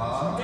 다.